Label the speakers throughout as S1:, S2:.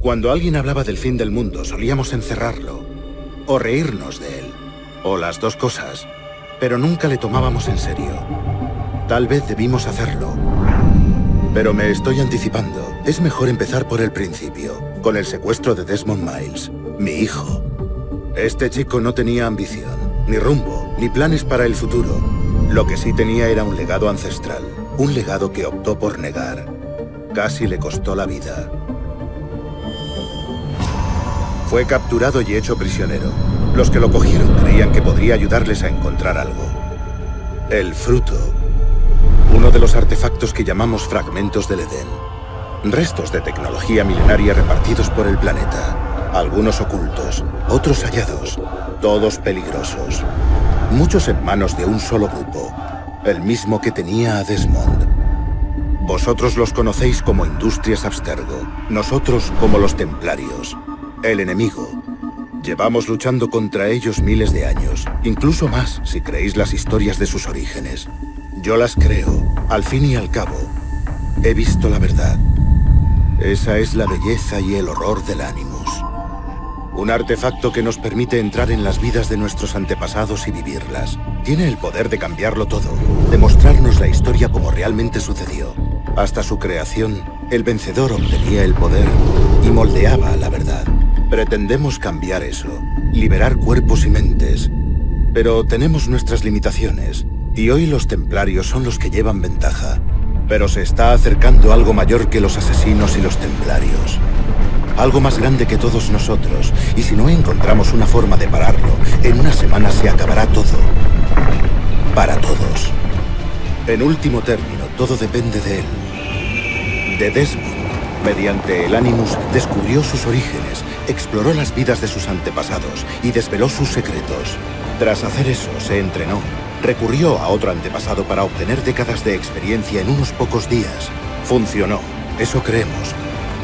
S1: Cuando alguien hablaba del fin del mundo, solíamos encerrarlo, o reírnos de él, o las dos cosas, pero nunca le tomábamos en serio. Tal vez debimos hacerlo. Pero me estoy anticipando. Es mejor empezar por el principio, con el secuestro de Desmond Miles, mi hijo. Este chico no tenía ambición, ni rumbo, ni planes para el futuro. Lo que sí tenía era un legado ancestral, un legado que optó por negar. Casi le costó la vida. Fue capturado y hecho prisionero. Los que lo cogieron creían que podría ayudarles a encontrar algo. El fruto. Uno de los artefactos que llamamos fragmentos del Edén. Restos de tecnología milenaria repartidos por el planeta. Algunos ocultos, otros hallados, todos peligrosos. Muchos en manos de un solo grupo, el mismo que tenía a Desmond. Vosotros los conocéis como Industrias Abstergo, nosotros como los Templarios. El enemigo. Llevamos luchando contra ellos miles de años, incluso más si creéis las historias de sus orígenes. Yo las creo, al fin y al cabo. He visto la verdad. Esa es la belleza y el horror del Animus. Un artefacto que nos permite entrar en las vidas de nuestros antepasados y vivirlas. Tiene el poder de cambiarlo todo, de mostrarnos la historia como realmente sucedió. Hasta su creación, el vencedor obtenía el poder y moldeaba la verdad. Pretendemos cambiar eso, liberar cuerpos y mentes. Pero tenemos nuestras limitaciones, y hoy los templarios son los que llevan ventaja. Pero se está acercando algo mayor que los asesinos y los templarios. Algo más grande que todos nosotros, y si no encontramos una forma de pararlo, en una semana se acabará todo. Para todos. En último término, todo depende de él. De Desmond. Mediante el Animus descubrió sus orígenes, exploró las vidas de sus antepasados y desveló sus secretos. Tras hacer eso, se entrenó. Recurrió a otro antepasado para obtener décadas de experiencia en unos pocos días. Funcionó. Eso creemos.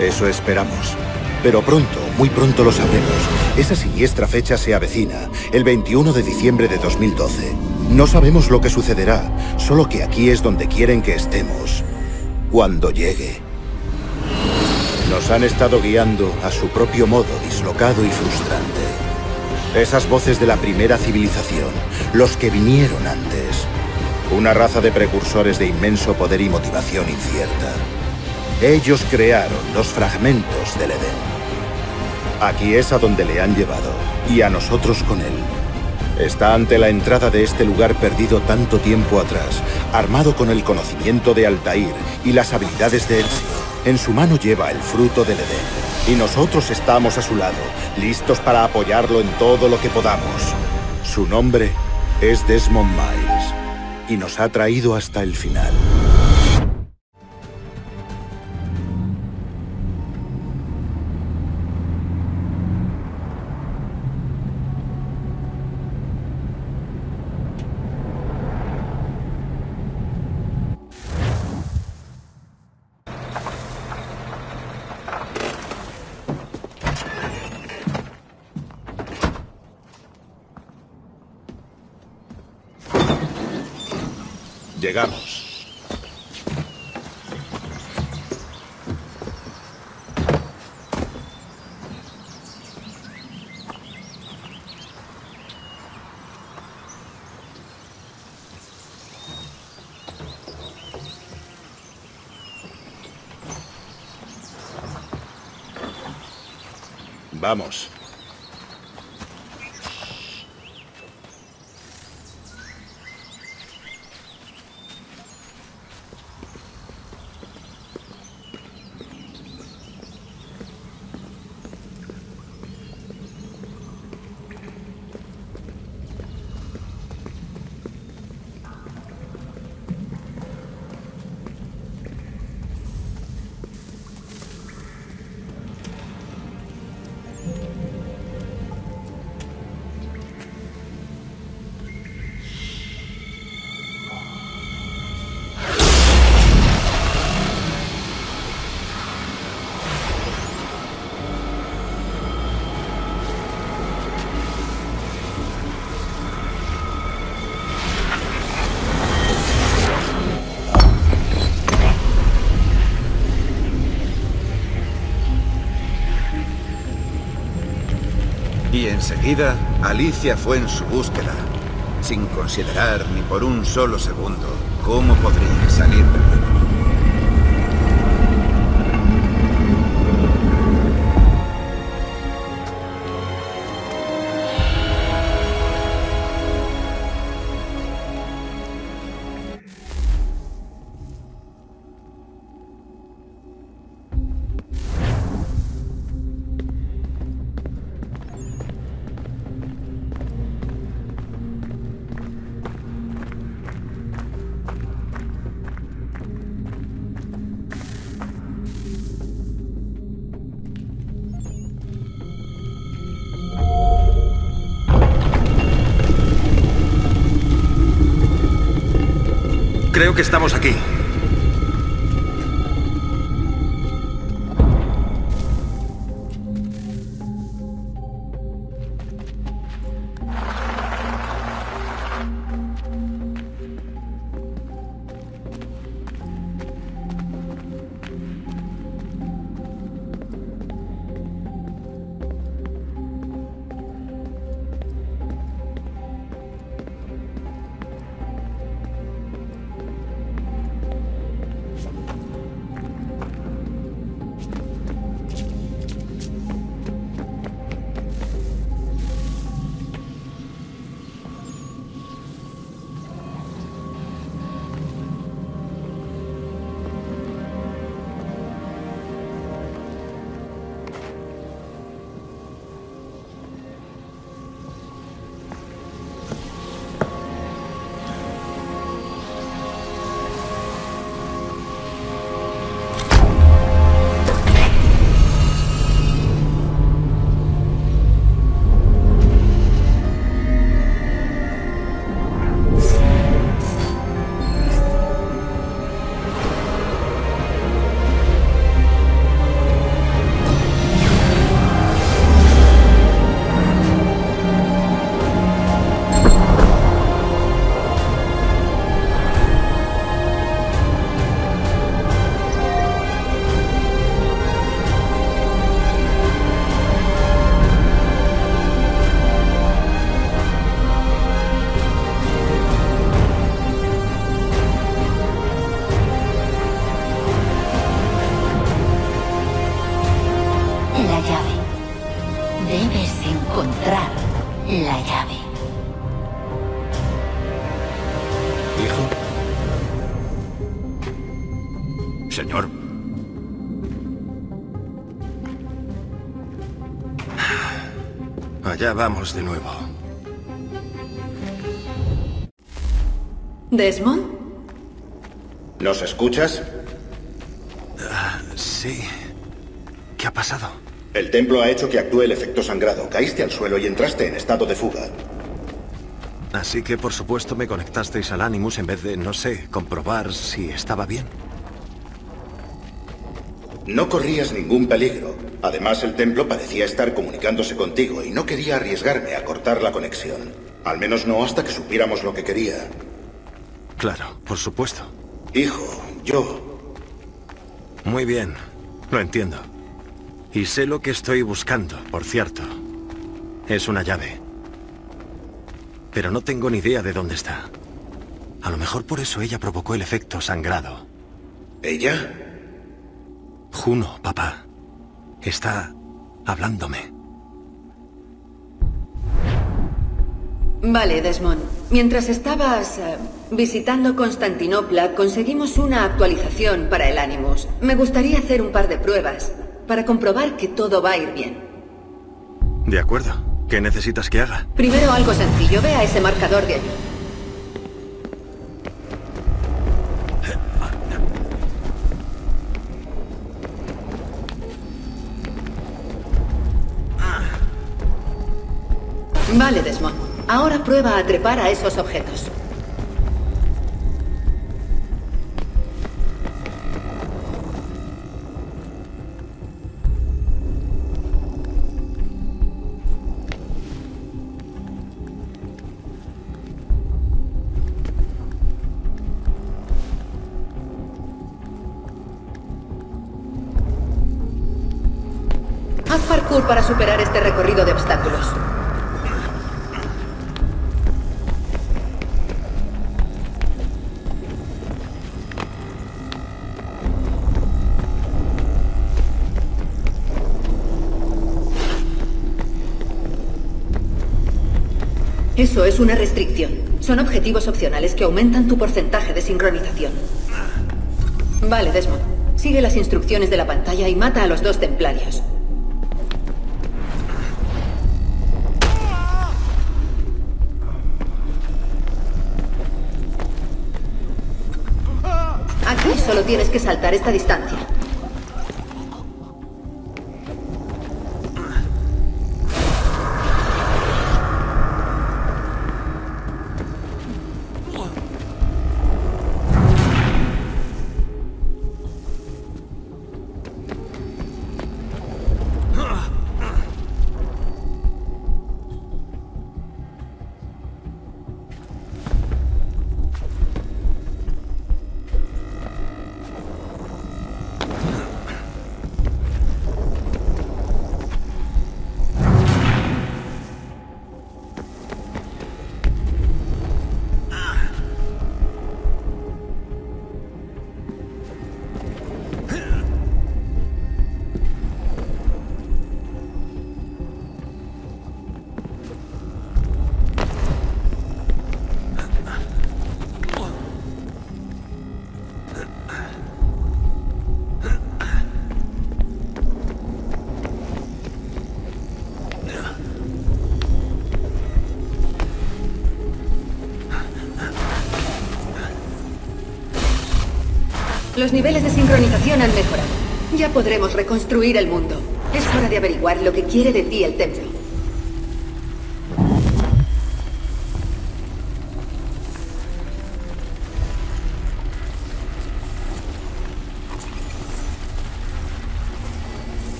S1: Eso esperamos. Pero pronto, muy pronto lo sabremos. Esa siniestra fecha se avecina, el 21 de diciembre de 2012. No sabemos lo que sucederá, solo que aquí es donde quieren que estemos. Cuando llegue. Nos han estado guiando a su propio modo dislocado y frustrante. Esas voces de la primera civilización, los que vinieron antes. Una raza de precursores de inmenso poder y motivación incierta. Ellos crearon los fragmentos del Edén. Aquí es a donde le han llevado, y a nosotros con él. Está ante la entrada de este lugar perdido tanto tiempo atrás, armado con el conocimiento de Altair y las habilidades de Elsie. En su mano lleva el fruto del Edén. Y nosotros estamos a su lado, listos para apoyarlo en todo lo que podamos. Su nombre es Desmond Miles. Y nos ha traído hasta el final. Vamos.
S2: Alicia fue en su búsqueda, sin considerar ni por un solo segundo cómo podría salir de nuevo.
S3: Creo que estamos aquí.
S4: La llave.
S3: Hijo. Señor. Allá vamos de nuevo.
S5: ¿Desmond?
S1: ¿Nos escuchas?
S3: Sí. ¿Qué ha pasado?
S1: El templo ha hecho que actúe el efecto sangrado. Caíste al suelo y entraste en estado de fuga.
S3: Así que por supuesto me conectasteis al Animus en vez de, no sé, comprobar si estaba bien.
S1: No corrías ningún peligro. Además, el templo parecía estar comunicándose contigo y no quería arriesgarme a cortar la conexión. Al menos no hasta que supiéramos lo que quería.
S3: Claro, por supuesto.
S1: Hijo, yo...
S3: Muy bien, lo entiendo. Y sé lo que estoy buscando, por cierto. Es una llave. Pero no tengo ni idea de dónde está. A lo mejor por eso ella provocó el efecto sangrado.
S1: ¿Ella?
S3: Juno, papá. Está hablándome.
S5: Vale, Desmond. Mientras estabas eh, visitando Constantinopla, conseguimos una actualización para el Animus. Me gustaría hacer un par de pruebas para comprobar que todo va a ir bien.
S3: De acuerdo. ¿Qué necesitas que haga?
S5: Primero algo sencillo. Ve a ese marcador de allí. Vale, Desmond. Ahora prueba a trepar a esos objetos. Para superar este recorrido de obstáculos. Eso es una restricción. Son objetivos opcionales que aumentan tu porcentaje de sincronización. Vale, Desmond. Sigue las instrucciones de la pantalla y mata a los dos templarios. Tienes que saltar esta distancia. Los niveles de sincronización han mejorado. Ya podremos reconstruir el mundo. Es hora de averiguar lo que quiere de ti el templo.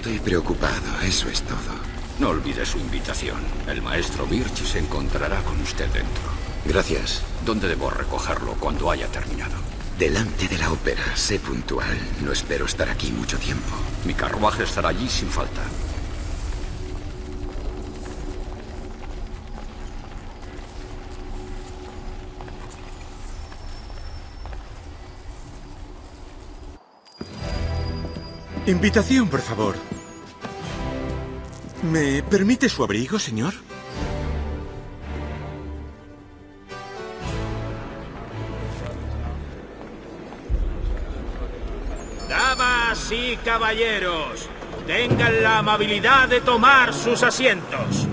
S2: Estoy preocupado, eso es todo.
S6: No olvide su invitación. El maestro Birch se encontrará con usted dentro.
S2: Gracias.
S6: ¿Dónde debo recogerlo cuando haya terminado?
S2: Delante de la ópera, sé puntual. No espero estar aquí mucho tiempo.
S6: Mi carruaje estará allí sin falta.
S7: Invitación, por favor. ¿Me permite su abrigo, señor?
S8: Damas y caballeros, tengan la amabilidad de tomar sus asientos.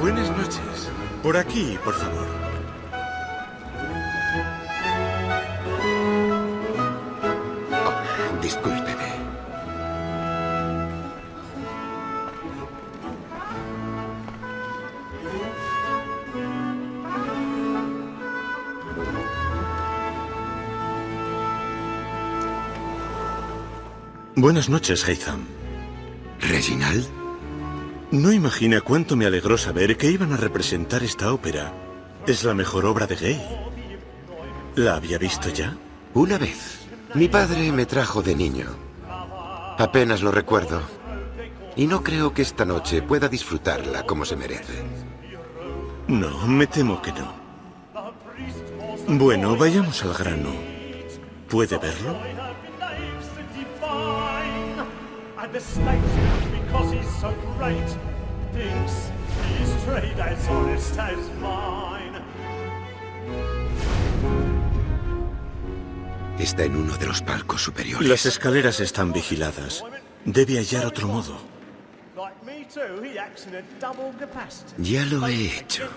S7: Buenas noches. Por aquí, por favor. Buenas noches, Haytham.
S2: ¿Reginald?
S7: No imagina cuánto me alegró saber que iban a representar esta ópera. Es la mejor obra de Gay. ¿La había visto ya?
S2: Una vez. Mi padre me trajo de niño. Apenas lo recuerdo. Y no creo que esta noche pueda disfrutarla como se merece.
S7: No, me temo que no. Bueno, vayamos al grano. ¿Puede verlo?
S9: Snakes, because he's so great, thinks he's trade as honest as mine.
S2: Está en uno de los palcos superiores.
S7: Las escaleras están vigiladas. Debe hallar otro modo.
S9: Like me too, he acts in a double capacity.
S2: Ya lo he hecho.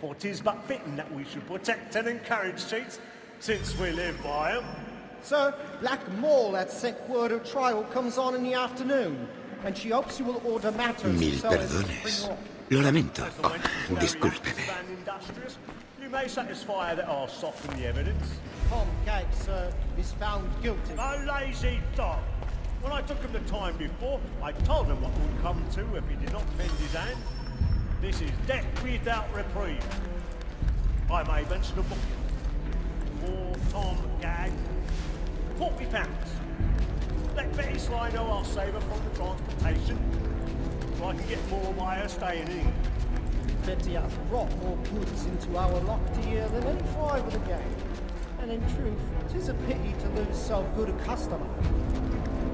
S9: For 'tis but fitting that we should protect and encourage cheats, since we live by 'em.
S10: So, Black Maul word of Trial comes on in the afternoon, and she hopes you will order matters.
S2: Mil
S10: so
S2: perdones. Lo lamento. Oh, discúlpeme.
S9: You may satisfy her that I'll soften the evidence.
S10: Tom Gates sir, is found guilty.
S9: A lazy dog. When I took him the time before, I told him what would come to if he did not bend his hand. This is death without reprieve. I may mention a book. More Tom Gates. 40 pounds. Let Betty Sly I'll save her from the transportation, so I can get more while her staying in.
S10: Betty has brought more goods into our lock to year than any fiver the game. And in truth, 'tis a pity to lose so good a customer.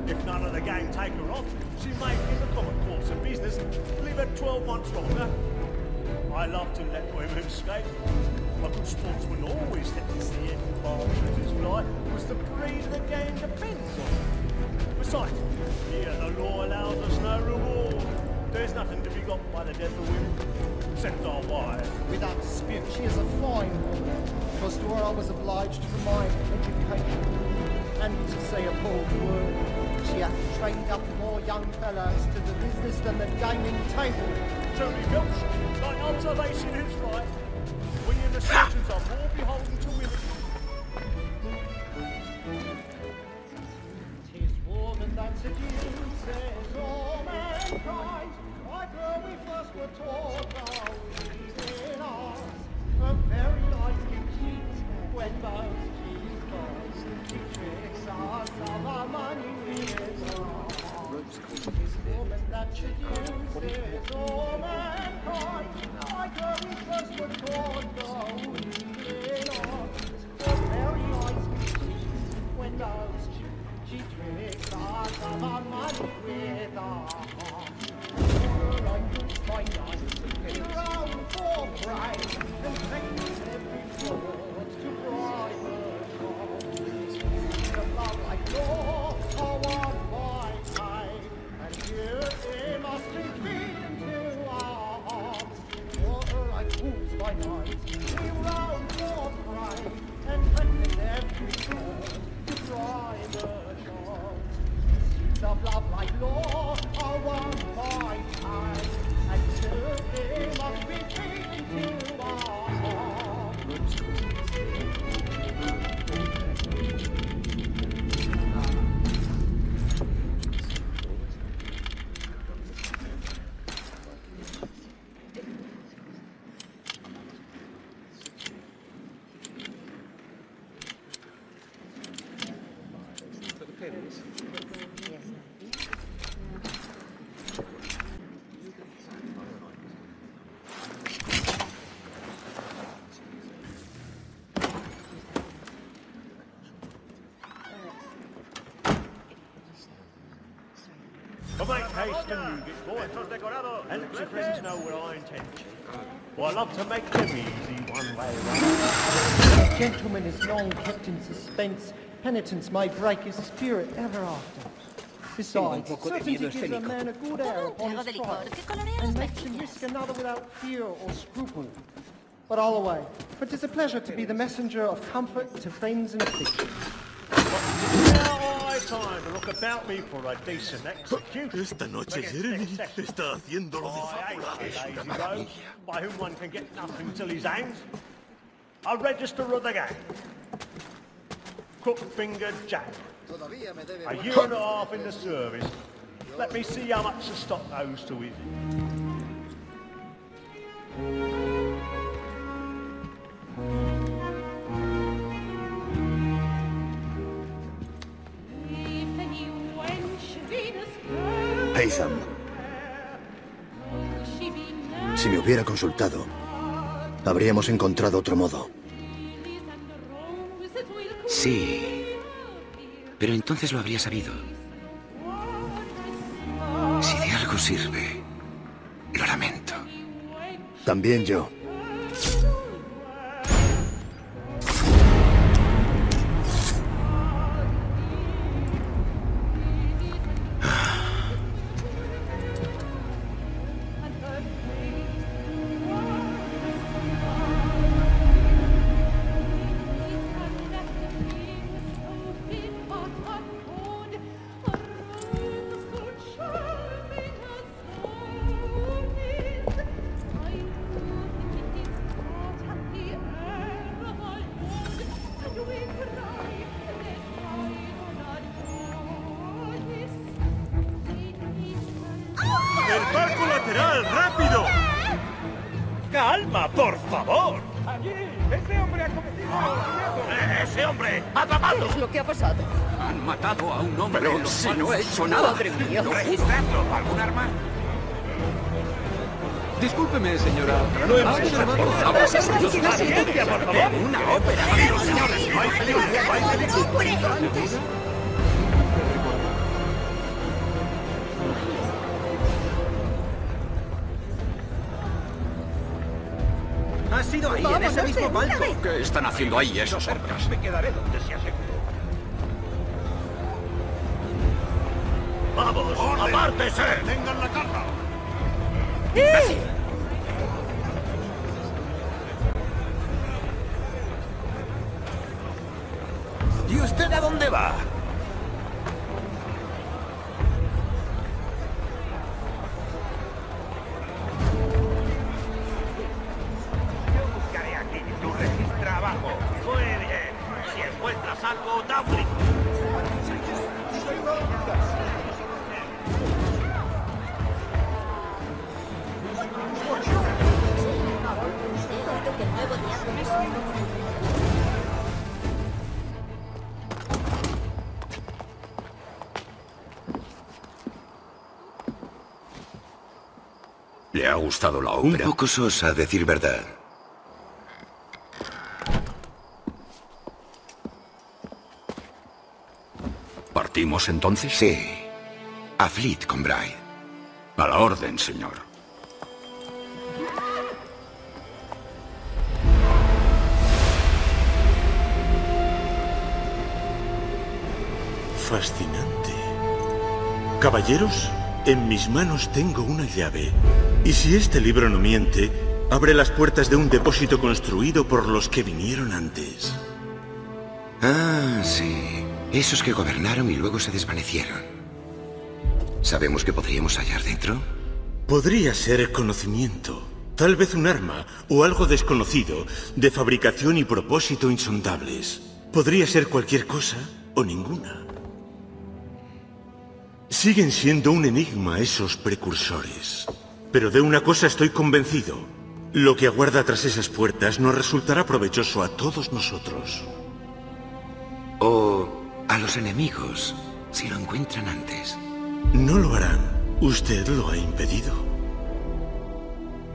S9: If none of the gang take her off, she may give the common course of business, live her 12 months longer, I love to let women escape. A good sportsman always let me see it his fly was the breed the game depends on. Besides, here the law allows us no reward. There's nothing to be got by the death of women, except our wives.
S10: Without dispute, she is a fine woman. Because to her I was obliged for my education. And to say a bold word, she hath trained up more young fellows to the business than the gaming table.
S9: Thy observation is right. We in the surgeons are more beholden to women.
S10: Tis that seduces all mankind. We first were taught
S9: make haste and move it, boy. And let your friends know where I intend. For I love to make them easy one way round.
S10: Gentleman is long kept in suspense. Penitence may break his spirit ever after. Besides, certainty gives a man a good air upon his trial, and makes him risk another without fear or scruple. But all away, for 'tis a pleasure to be the messenger of comfort to friends in affliction.
S9: Now time to look about me for a decent execution.
S7: Esta noche Jeremy está haciendo lo de
S9: I ain't
S7: fábula.
S9: a lazy rogue by whom one can get nothing till he's hanged. A register of the gang. Crook-fingered Jack. A year and a half in the service. Let me see how much the stock owes to his.
S11: Hubiera consultado, habríamos encontrado otro modo.
S2: Sí. Pero entonces lo habría sabido. Si de algo sirve, lo lamento.
S11: También yo.
S5: Lo que ha pasado?
S6: Han matado a un hombre.
S8: Pero si no he hecho nada.
S5: Madre mía.
S6: Registradlo. ¿Algún arma? Discúlpeme, señora.
S8: No hemos observado
S6: Por
S8: nada. Paciencia, por favor.
S6: Una ópera. señores. No hay peligro. No hay peligro.
S3: Ha sido ahí, en ese mismo palco.
S6: ¿Qué están haciendo ahí esos hombres?
S8: Me quedaré donde se aseguró. ¡Vamos! ¡Apártese!
S9: Tengan la calma.
S8: ¿Y usted a dónde va? Yo buscaré aquí. Tú registra abajo. Muy bien. Si encuentras algo, da
S6: ¿Le ha gustado la
S2: Un
S6: ópera?
S2: poco sosa, a decir verdad.
S6: ¿Partimos entonces?
S2: Sí. A Fleet con Bryce.
S6: A la orden, señor.
S7: Fascinante. Caballeros, en mis manos tengo una llave. Y si este libro no miente, abre las puertas de un depósito construido por los que vinieron antes.
S2: Ah, sí. Esos que gobernaron y luego se desvanecieron. ¿Sabemos qué podríamos hallar dentro?
S7: Podría ser conocimiento, tal vez un arma o algo desconocido, de fabricación y propósito insondables. Podría ser cualquier cosa o ninguna. Siguen siendo un enigma esos precursores. Pero de una cosa estoy convencido. Lo que aguarda tras esas puertas nos resultará provechoso a todos nosotros.
S2: O a los enemigos, si lo encuentran antes.
S7: No lo harán. Usted lo ha impedido.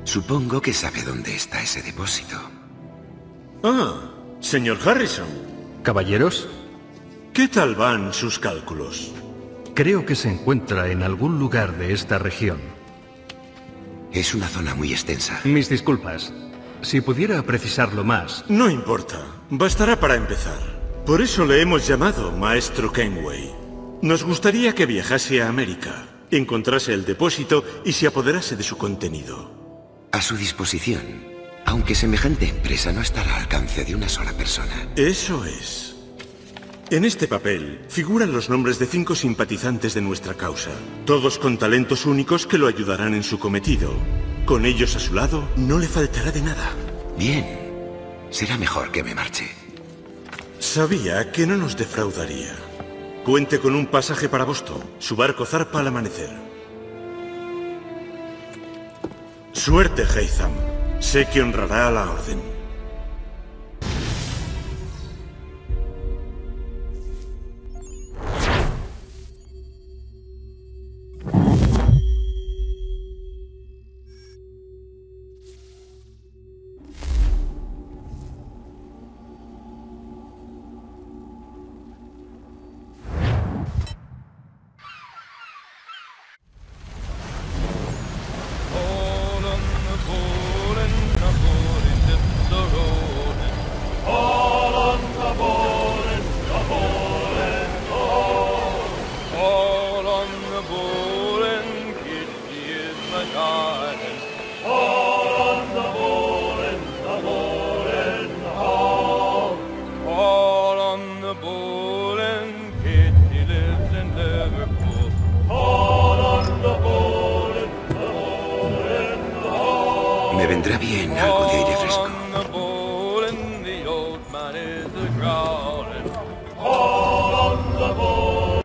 S2: Supongo que sabe dónde está ese depósito.
S7: Ah, señor Harrison.
S12: Caballeros,
S7: ¿Qué tal van sus cálculos?
S12: Creo que se encuentra en algún lugar de esta región.
S2: Es una zona muy extensa.
S12: Mis disculpas. Si pudiera precisarlo más,
S7: No importa. Bastará para empezar. Por eso le hemos llamado Maestro Kenway. Nos gustaría que viajase a América, encontrase el depósito y se apoderase de su contenido.
S2: A su disposición. Aunque semejante empresa no estará al alcance de una sola persona.
S7: Eso es. En este papel figuran los nombres de cinco simpatizantes de nuestra causa, todos con talentos únicos que lo ayudarán en su cometido. Con ellos a su lado, no le faltará de nada.
S2: Bien. Será mejor que me marche.
S7: Sabía que no nos defraudaría. Cuente con un pasaje para Boston. Su barco zarpa al amanecer. Suerte, Heizam. Sé que honrará a la orden.